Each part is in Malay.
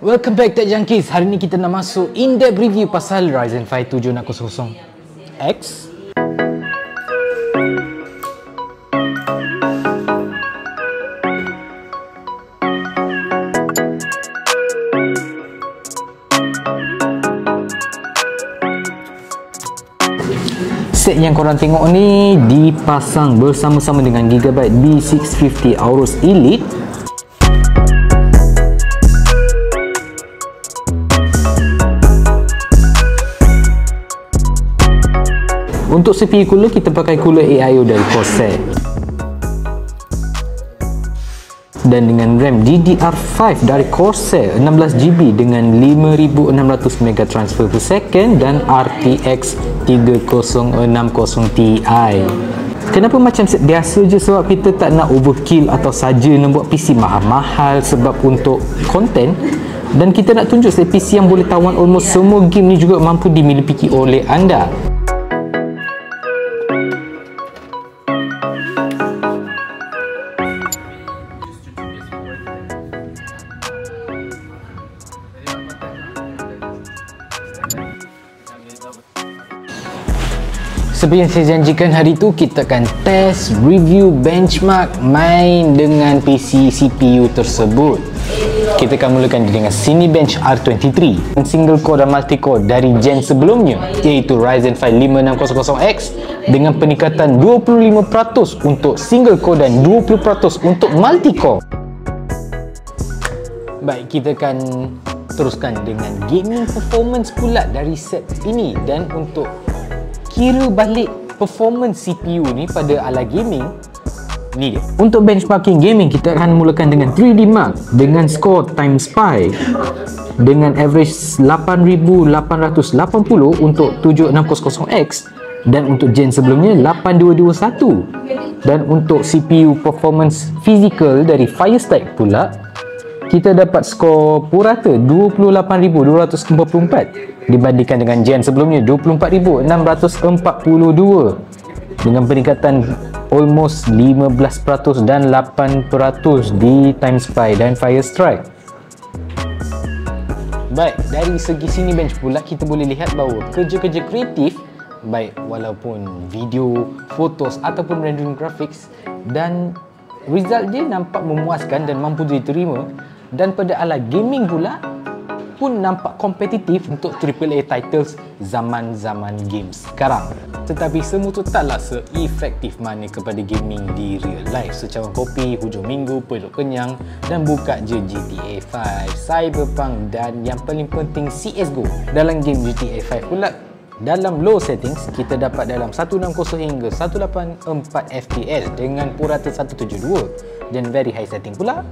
Welcome back Tech Junkies. Hari ni kita nak masuk in-depth review pasal Ryzen 5 7600X. Set yang korang tengok ni dipasang bersama-sama dengan Gigabyte B650 Aorus Elite Untuk CPU cooler kita pakai cooler AIO dari Corsair. Dan dengan RAM DDR5 dari Corsair 16GB dengan 5600 MB transfer per second dan RTX 3060 Ti. Kenapa macam set biasa je sebab kita tak nak overkill atau saja nak buat PC mahal-mahal sebab untuk konten dan kita nak tunjuk set PC yang boleh tawan almost semua game ni juga mampu dimiliki oleh anda. Seperti yang saya janjikan hari tu kita akan test, review, benchmark main dengan PC CPU tersebut. Kita akan mulakan dengan Cinebench R23 single core dan multi core dari gen sebelumnya iaitu Ryzen 5 5600X dengan peningkatan 25% untuk single core dan 20% untuk multi core. Baik, kita akan teruskan dengan gaming performance pula dari set ini dan untuk kira balik performance CPU ni pada ala gaming ni dia. Untuk benchmarking gaming kita akan mulakan dengan 3D Mark dengan score times pi dengan average 8880 untuk 7600X dan untuk gen sebelumnya 8221 dan untuk CPU performance physical dari Firestack pula kita dapat skor purata 28244 dibandingkan dengan gen sebelumnya 24642 dengan peningkatan almost 15% dan 8% di Time Spy dan Fire Strike. Baik, dari segi sini bench pula kita boleh lihat bahawa kerja-kerja kreatif baik walaupun video, fotos ataupun rendering graphics dan result dia nampak memuaskan dan mampu diterima dan pada ala gaming pula pun nampak kompetitif untuk AAA titles zaman-zaman games sekarang. Tetapi semua tu taklah se-efektif mana kepada gaming di real life. Secara kopi, hujung minggu, peluk kenyang dan buka je GTA 5, Cyberpunk dan yang paling penting CSGO. Dalam game GTA 5 pula, dalam low settings, kita dapat dalam 160 hingga 184 FPS dengan purata 172 dan very high setting pula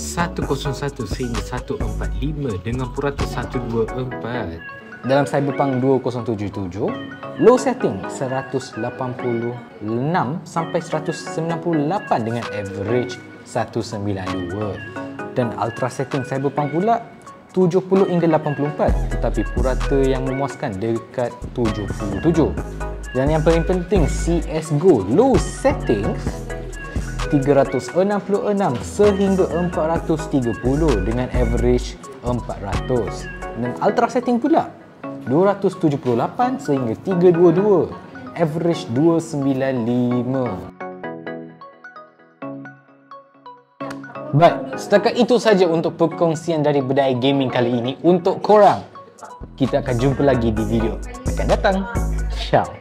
101 sehingga 145 dengan purata 124 dalam Cyberpunk 2077 low setting 186 sampai 198 dengan average 192 dan ultra setting Cyberpunk pula 70 hingga 84 tetapi purata yang memuaskan dekat 77 dan yang paling penting CSGO low settings 366 sehingga 430 dengan average 400 dan ultra setting pula 278 sehingga 322 average 295 Baik, setakat itu saja untuk perkongsian dari Bedai Gaming kali ini untuk korang. Kita akan jumpa lagi di video akan datang. Ciao.